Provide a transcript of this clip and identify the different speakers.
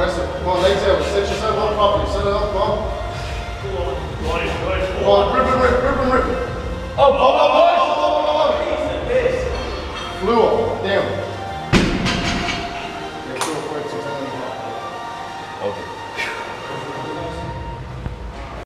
Speaker 1: aggressive. Come on, legs out. Set yourself up properly. Set it up. Come on. Come on. Rip and rip. Rip and rip.
Speaker 2: Up, up, up, up.
Speaker 1: Flew up. Down.
Speaker 2: Okay.